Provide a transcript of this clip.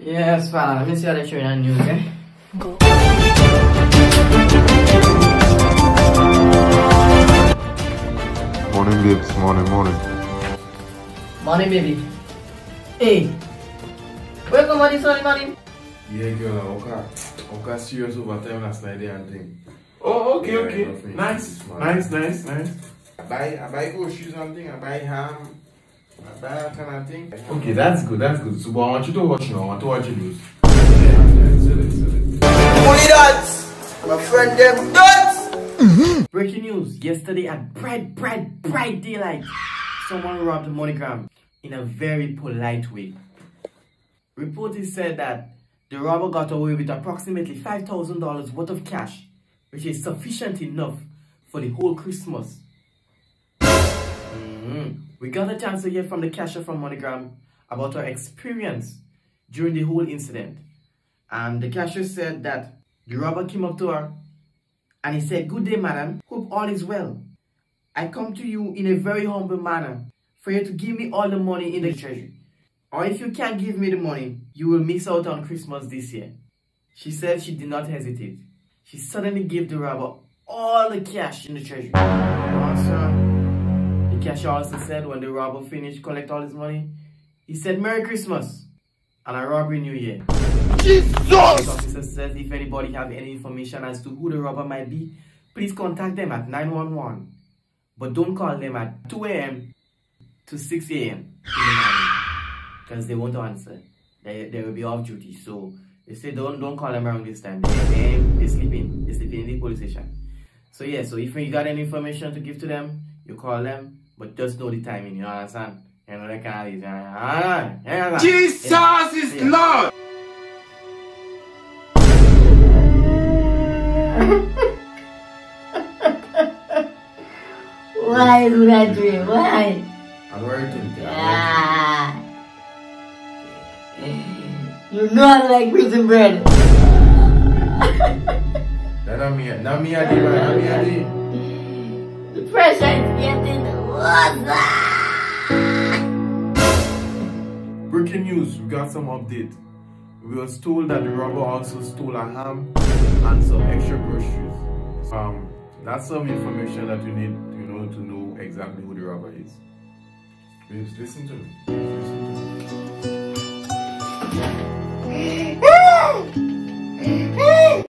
Yes, fella. Let me see how they showing on news, eh? Go. Morning, babes. Morning, morning. Morning, baby. Hey. Welcome, morning, sorry, morning. Yeah, girl, Oka. Oka serious overtime last night and thing. Oh, okay, Yeah, okay. nothing. Nice, nice, nice, nice. I buy, I buy groceries and thing. I buy ham. I buy that kind of thing. Okay, that's good, that's good. So, but I want you to watch now. I want to watch you lose. Yeah, yeah, sell it, sell it. Only that, my friend them nuts. Mm-hmm. Breaking news. Yesterday at bright, bright, bright daylight, someone robbed MoneyGram in a very polite way. Reporters said that the robber got away with approximately $5,000 worth of cash, which is sufficient enough for the whole Christmas. Mhm. We got a chance to hear from the cashier from MoneyGram about her experience during the whole incident. And the cashier said that the robber came up to her and he said, Good day, madam. Hope all is well. I come to you in a very humble manner for you to give me all the money in the treasury. Or if you can't give me the money, you will miss out on Christmas this year. She said she did not hesitate. She suddenly gave the robber all the cash in the treasury. Cashier also said when the robber finished collect all his money, he said Merry Christmas and a robbery New Year. The officer says if anybody have any information as to who the robber might be, please contact them at 911. But don't call them at 2 a.m. to 6 a.m. in the morning because they won't answer. They, they will be off duty. So they say don't don't call them around this time. They, they, they're sleeping. They're sleeping in the police station. So yeah, so if you got any information to give to them, you call them, but just know the timing, you understand? You know, that kind of thing. Ah, yeah, Jesus is Yeah. Lord! Why do that dream? Why? I'm worried think? Ah. You know I like prison bread. That not me, not me, I did. Not me, I did. Breaking news, we got some update. We were told that the robber also stole a ham and some extra groceries. Um, that's some information that you need, you know, to know exactly who the robber is. Babes, listen to me. Listen to me.